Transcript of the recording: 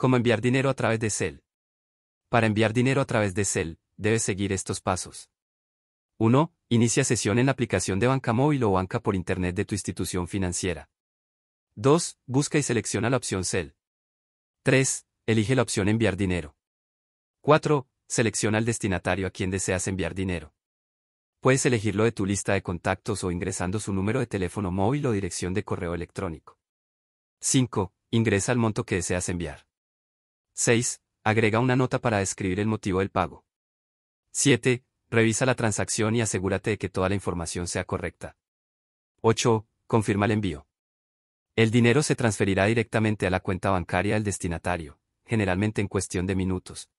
Cómo enviar dinero a través de Cel. Para enviar dinero a través de Cel, debes seguir estos pasos. 1. Inicia sesión en la aplicación de banca móvil o banca por Internet de tu institución financiera. 2. Busca y selecciona la opción Cel. 3. Elige la opción Enviar dinero. 4. Selecciona el destinatario a quien deseas enviar dinero. Puedes elegirlo de tu lista de contactos o ingresando su número de teléfono móvil o dirección de correo electrónico. 5. Ingresa el monto que deseas enviar. 6. Agrega una nota para describir el motivo del pago. 7. Revisa la transacción y asegúrate de que toda la información sea correcta. 8. Confirma el envío. El dinero se transferirá directamente a la cuenta bancaria del destinatario, generalmente en cuestión de minutos.